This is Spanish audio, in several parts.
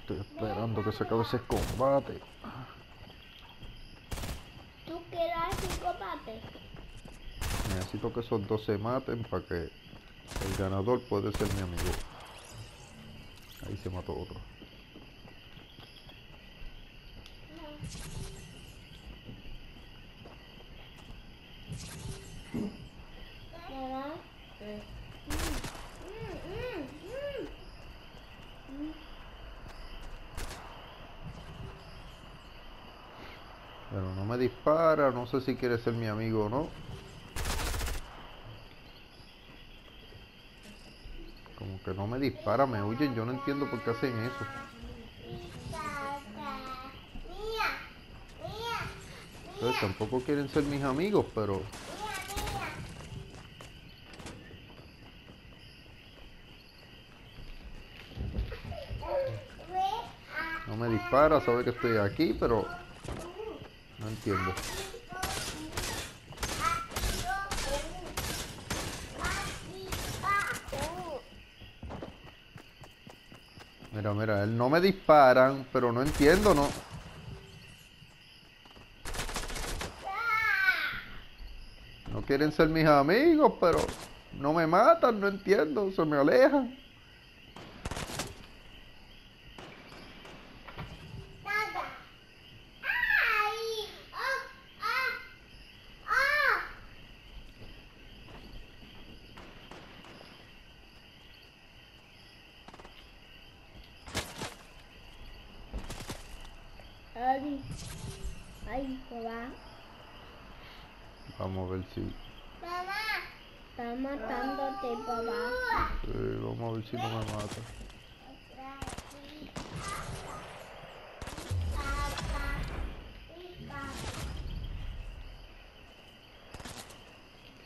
Estoy esperando que se acabe ese combate. ¿Tú quedas sin combate? Necesito que esos dos se maten para que el ganador puede ser mi amigo. Ahí se mató otro. Pero no me dispara, no sé si quiere ser mi amigo o no. Como que no me dispara, me huyen, yo no entiendo por qué hacen eso. Tampoco quieren ser mis amigos, pero mía, mía. no me dispara, sabe que estoy aquí, pero no entiendo. Mira, mira, él no me disparan, pero no entiendo, no. No quieren ser mis amigos, pero no me matan, no entiendo, se me alejan. Nada. Ay, ah, ah, ah. Ay, ay, papá. Vamos a ver si, Mamá. Está matándote, papá. eh, vamos a ver si no me mata.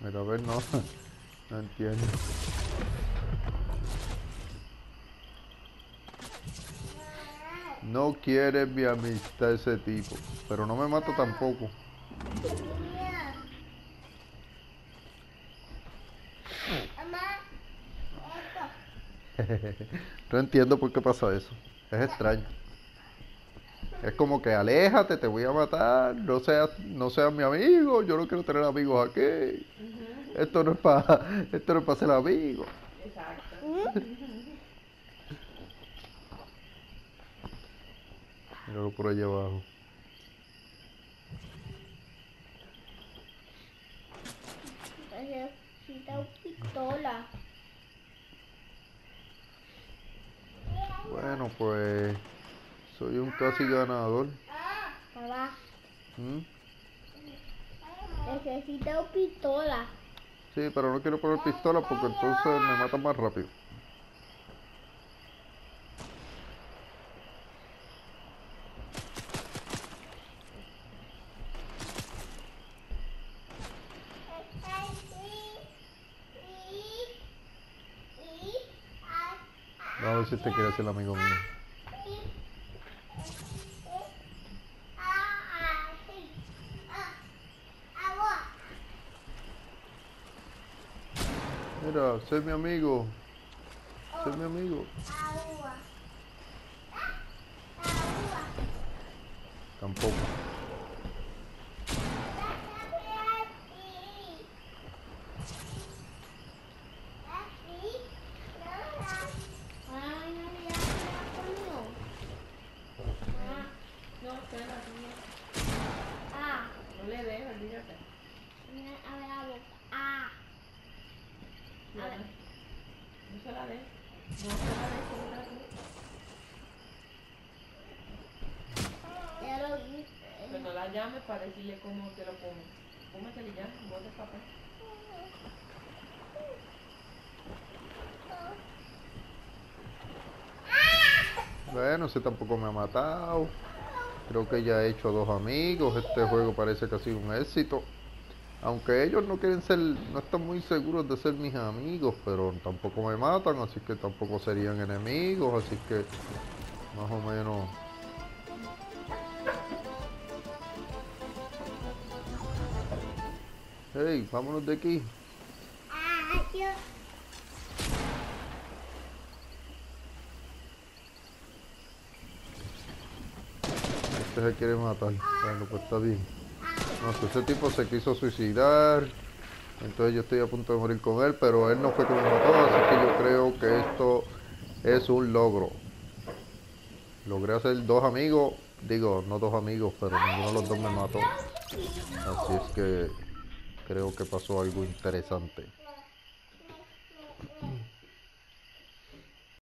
Mira, a ver, no, no entiendo. No quiere mi amistad ese tipo, pero no me mata tampoco. No entiendo por qué pasa eso. Es extraño. Es como que aléjate, te voy a matar, no seas, no seas mi amigo, yo no quiero tener amigos aquí. Esto no es para, esto no es para ser amigo. Exacto. Míralo por allá abajo. Necesita pistola. Bueno, pues soy un casi ganador. Papá, ¿Mm? necesita una pistola. Sí, pero no quiero poner pistola porque entonces me matan más rápido. Vamos a si este quiere ser el amigo mío. Mira, ser mi amigo. Ser mi amigo. Tampoco. Ay, no, ya se la comió. No, espera, mira. No le des, olvídate. mira, abre la boca. Ah, No, A ver. no se la des. No se la des, cómetela tú. ya lo vi. No la llames para decirle cómo te lo comes. Cómetela y ya, bote el papel. Bueno, ese tampoco me ha matado. Creo que ya he hecho dos amigos. Este juego parece que ha sido un éxito. Aunque ellos no quieren ser, no están muy seguros de ser mis amigos, pero tampoco me matan, así que tampoco serían enemigos, así que más o menos. Hey, vámonos de aquí. Se quiere matar. Bueno, pues está bien. No ese tipo se quiso suicidar. Entonces yo estoy a punto de morir con él, pero él no fue que me mató, así que yo creo que esto es un logro. Logré hacer dos amigos, digo, no dos amigos, pero ninguno de los dos me mató. Así es que creo que pasó algo interesante.